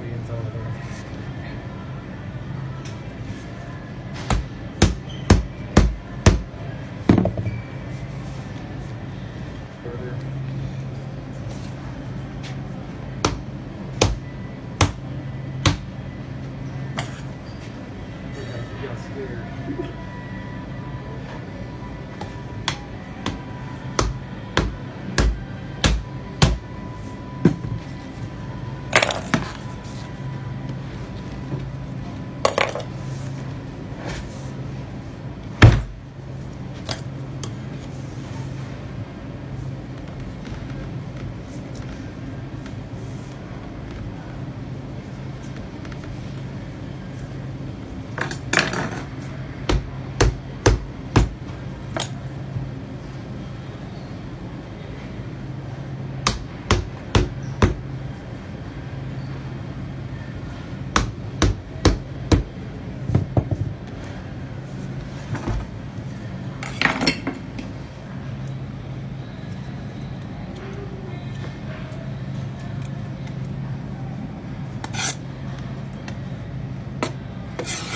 audience over there. Yes, there.